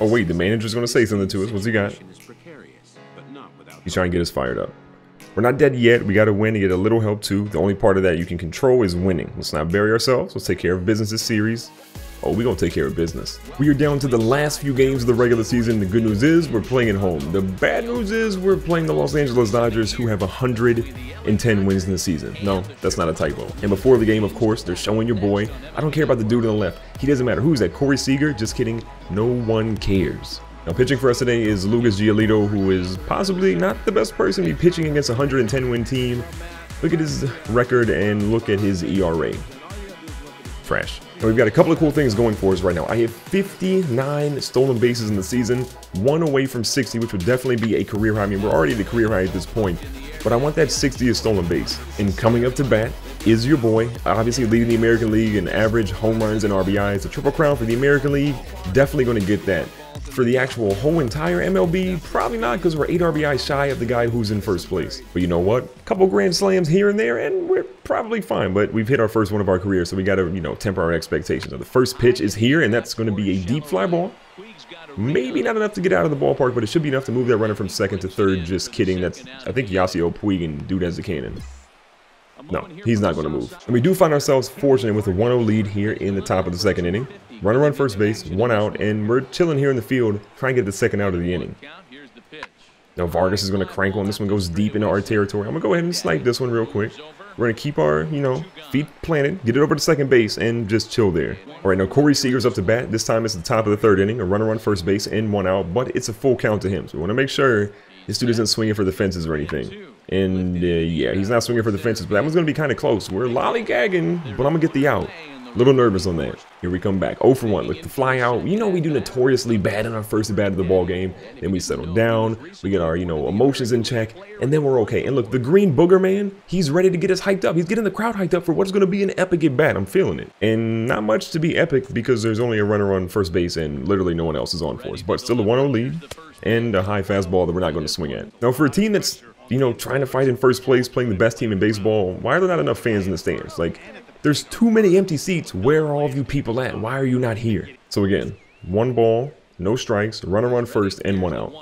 Oh wait, the manager's gonna say something to us. What's he got? He's trying to get us fired up. We're not dead yet. We got to win and get a little help too. The only part of that you can control is winning. Let's not bury ourselves. Let's take care of business this series. Oh, we're going to take care of business. We are down to the last few games of the regular season. The good news is we're playing at home. The bad news is we're playing the Los Angeles Dodgers who have 110 wins in the season. No, that's not a typo. And before the game, of course, they're showing your boy. I don't care about the dude on the left. He doesn't matter. Who's that? Corey Seager? Just kidding. No one cares. Now pitching for us today is Lucas Giolito, who is possibly not the best person to be pitching against a 110 win team. Look at his record and look at his ERA. Trash. Now we've got a couple of cool things going for us right now. I have 59 stolen bases in the season, one away from 60, which would definitely be a career high. I mean, we're already at the career high at this point, but I want that 60th stolen base. And coming up to bat is your boy, obviously leading the American League in average home runs and RBIs. A triple crown for the American League, definitely going to get that for the actual whole entire MLB? Probably not because we're 8 RBI shy of the guy who's in first place. But you know what? A couple grand slams here and there and we're probably fine. But we've hit our first one of our careers, so we got to, you know, temper our expectations. So the first pitch is here and that's going to be a deep fly ball. Maybe not enough to get out of the ballpark, but it should be enough to move that runner from second to third. Just kidding. That's, I think Yasiel Puig and dude has a cannon. No, he's not going to move. And we do find ourselves fortunate with a 1-0 lead here in the top of the second inning. Runner on first base, one out, and we're chilling here in the field, trying to get the second out of the inning. Now Vargas is going to crank one. This one goes deep into our territory. I'm going to go ahead and snipe this one real quick. We're going to keep our, you know, feet planted, get it over to second base, and just chill there. All right, now Corey Seager's up to bat. This time it's the top of the third inning. A runner on first base and one out, but it's a full count to him. So we want to make sure this dude isn't swinging for the fences or anything. And uh, yeah, he's not swinging for the fences, but that one's going to be kind of close. We're lollygagging, but I'm going to get the out. Little nervous on that. Here we come back. 0 for 1. Look, the fly out. You know we do notoriously bad in our first at bat of the ball game. Then we settle down. We get our, you know, emotions in check. And then we're okay. And look, the green booger man, he's ready to get us hyped up. He's getting the crowd hyped up for what's going to be an epic at bat. I'm feeling it. And not much to be epic because there's only a runner on first base and literally no one else is on for us. But still a 1-0 lead and a high fastball that we're not going to swing at. Now for a team that's you know, trying to fight in first place, playing the best team in baseball. Why are there not enough fans in the stands? Like, there's too many empty seats. Where are all of you people at? Why are you not here? So again, one ball, no strikes, runner on first, and one out.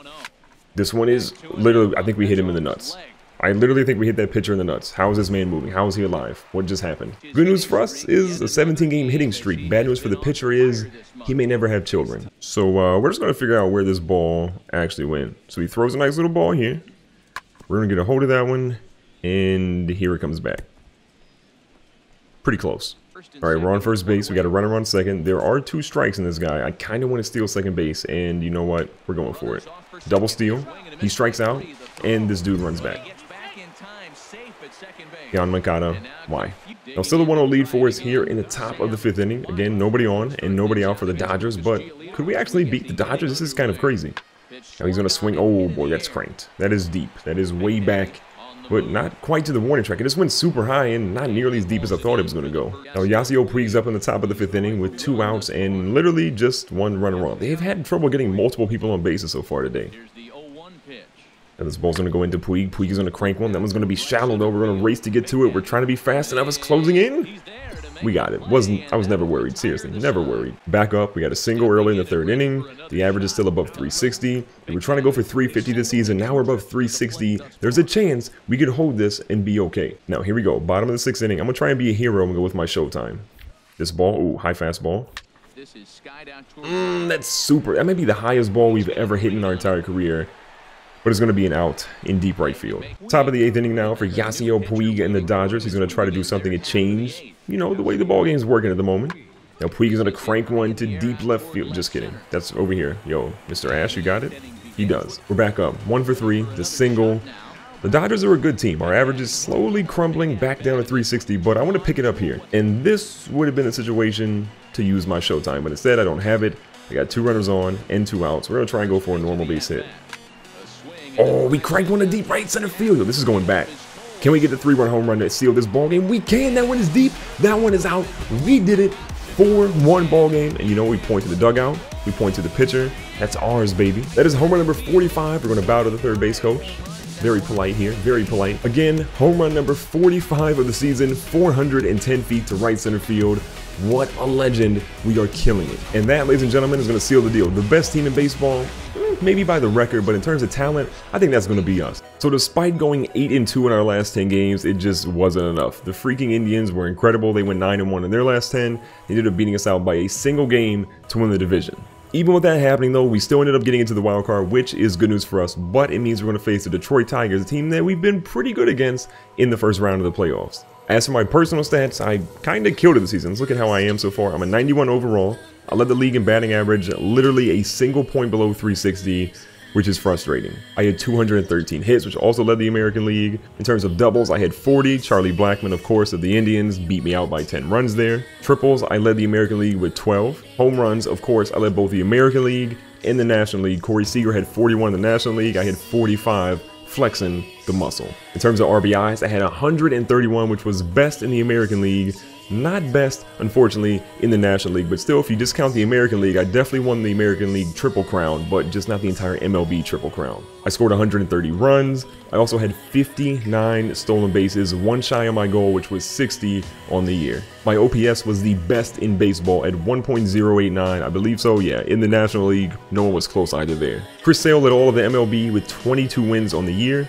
This one is literally, I think we hit him in the nuts. I literally think we hit that pitcher in the nuts. How is this man moving? How is he alive? What just happened? Good news for us is a 17 game hitting streak. Bad news for the pitcher is he may never have children. So uh, we're just going to figure out where this ball actually went. So he throws a nice little ball here. We're going to get a hold of that one. And here it comes back. Pretty close. All right, we're on first base. We got a runner on second. There are two strikes in this guy. I kind of want to steal second base, and you know what? We're going for it. Double steal. He strikes out, and this dude runs back. Yoan Moncada. Why? Now, still a 1-0 lead for us here in the top of the fifth inning. Again, nobody on and nobody out for the Dodgers, but could we actually beat the Dodgers? This is kind of crazy. Now he's going to swing. Oh, boy, that's cranked. That is deep. That is way back but not quite to the warning track. It just went super high and not nearly as deep as I thought it was going to go. Now, Yasiel Puig's up in the top of the fifth inning with two outs and literally just one runner on. They've had trouble getting multiple people on bases so far today. And this ball's going to go into Puig. Puig is going to crank one. That one's going to be shallow, though. We're going to race to get to it. We're trying to be fast, and I was closing in. We got it. Wasn't I was never worried. Seriously, never worried. Back up. We got a single early in the third inning. The average is still above 360. We were trying to go for 350 this season. Now we're above 360. There's a chance we could hold this and be okay. Now here we go. Bottom of the sixth inning. I'm gonna try and be a hero and go with my showtime. This ball. Ooh, high fastball. Mm, that's super. That might be the highest ball we've ever hit in our entire career but it's going to be an out in deep right field. Top of the eighth inning now for Yasiel Puig and the Dodgers. He's going to try to do something to change, you know, the way the ball game is working at the moment. Now Puig is going to crank one to deep left field. Just kidding. That's over here. Yo, Mr. Ash, you got it? He does. We're back up. One for three. The single. The Dodgers are a good team. Our average is slowly crumbling back down to 360, but I want to pick it up here. And this would have been a situation to use my showtime, but instead I don't have it. I got two runners on and two outs. We're going to try and go for a normal base hit. Oh, we cranked one to deep right center field. This is going back. Can we get the three-run home run to seal this ball game? We can. That one is deep. That one is out. We did it. 4-1 ball game. And you know, we point to the dugout. We point to the pitcher. That's ours, baby. That is home run number 45. We're going to bow to the third base coach. Very polite here. Very polite. Again, home run number 45 of the season. 410 feet to right center field. What a legend. We are killing it. And that, ladies and gentlemen, is going to seal the deal. The best team in baseball, maybe by the record, but in terms of talent, I think that's going to be us. So despite going 8 and 2 in our last 10 games, it just wasn't enough. The freaking Indians were incredible. They went 9 and 1 in their last 10. They ended up beating us out by a single game to win the division. Even with that happening though, we still ended up getting into the wild card, which is good news for us, but it means we're going to face the Detroit Tigers, a team that we've been pretty good against in the first round of the playoffs. As for my personal stats, I kind of killed it this season. Let's look at how I am so far. I'm a 91 overall. I led the league in batting average, literally a single point below 360 which is frustrating. I had 213 hits, which also led the American League. In terms of doubles, I had 40. Charlie Blackmon, of course, of the Indians, beat me out by 10 runs there. Triples, I led the American League with 12. Home runs, of course, I led both the American League and the National League. Corey Seager had 41 in the National League. I had 45 flexing the muscle. In terms of RBIs, I had 131, which was best in the American League, not best, unfortunately, in the National League, but still, if you discount the American League, I definitely won the American League Triple Crown, but just not the entire MLB Triple Crown. I scored 130 runs. I also had 59 stolen bases, one shy of my goal, which was 60 on the year. My OPS was the best in baseball at 1.089, I believe so, yeah. In the National League, no one was close either there. Chris Sale led all of the MLB with 22 wins on the year.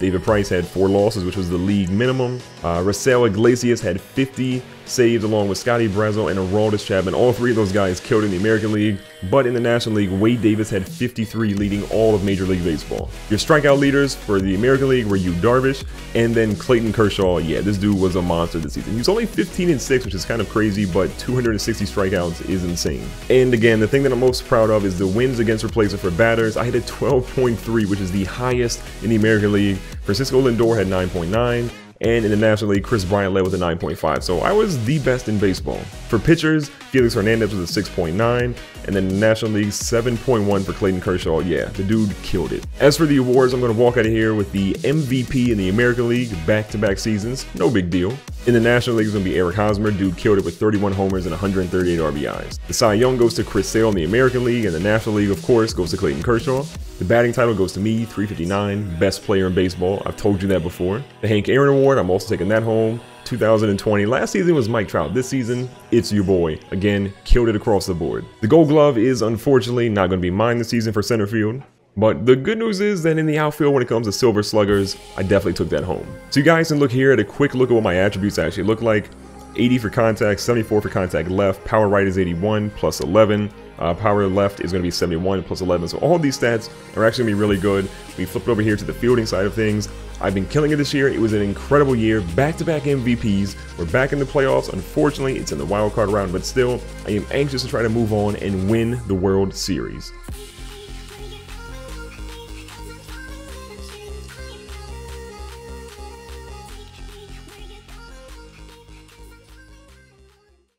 David Price had four losses, which was the league minimum. Uh, Raisel Iglesias had 50 saves along with Scotty Brazill and Aroldis Chapman. All three of those guys killed in the American League, but in the National League, Wade Davis had 53, leading all of Major League Baseball. Your strikeout leaders for the American League were Yu Darvish and then Clayton Kershaw. Yeah, this dude was a monster this season. He was only 15 and 6, which is kind of crazy, but 260 strikeouts is insane. And again, the thing that I'm most proud of is the wins against replacement for batters. I hit a 12.3, which is the highest in the American League. Francisco Lindor had 9.9, and in the National League, Kris Bryant led with a 9.5. So I was the best in baseball. For pitchers, Felix Hernandez was a 6.9, and then the National League 7.1 for Clayton Kershaw. Yeah, the dude killed it. As for the awards, I'm going to walk out of here with the MVP in the American League back-to-back -back seasons. No big deal. In the National League, it's going to be Eric Hosmer. Dude killed it with 31 homers and 138 RBIs. The Cy Young goes to Chris Sale in the American League, and the National League, of course, goes to Clayton Kershaw. The batting title goes to me, 359, best player in baseball. I've told you that before. The Hank Aaron Award, I'm also taking that home. 2020. Last season was Mike Trout. This season, it's your boy. Again, killed it across the board. The Gold Glove is unfortunately not going to be mine this season for center field. But the good news is that in the outfield, when it comes to Silver Sluggers, I definitely took that home. So you guys can look here at a quick look at what my attributes actually look like. 80 for contact, 74 for contact left, power right is 81, plus 11, uh, power left is going to be 71 plus 11. So all these stats are actually going to be really good. We flipped over here to the fielding side of things. I've been killing it this year. It was an incredible year. Back-to-back -back MVPs. We're back in the playoffs. Unfortunately, it's in the wild card round, but still, I am anxious to try to move on and win the World Series.